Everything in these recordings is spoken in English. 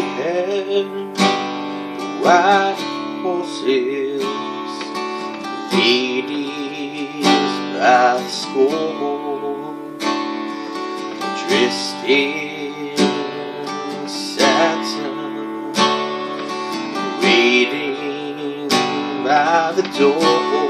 had white horses, ladies by the score, dressed in satin, waiting by the door.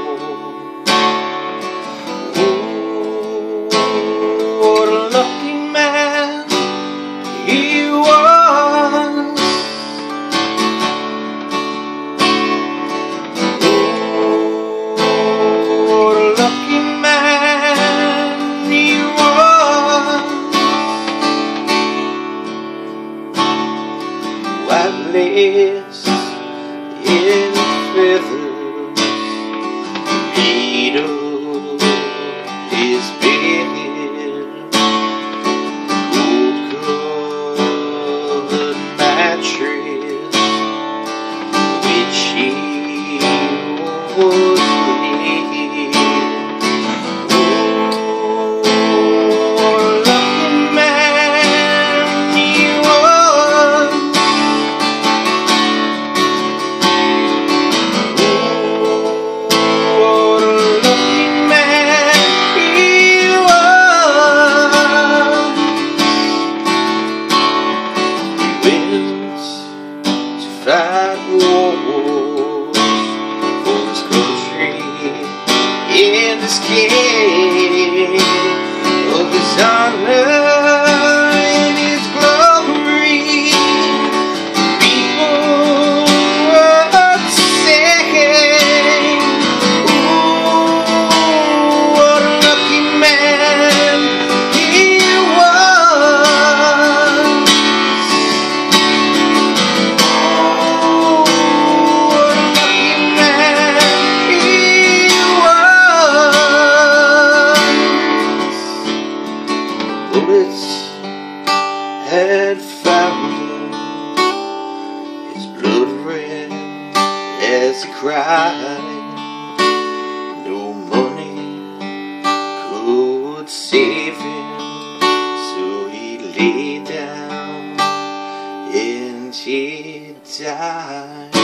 Lace in feathers, beetle of his honor had found his blood ran as he cried. No money could save him, so he lay down and he died.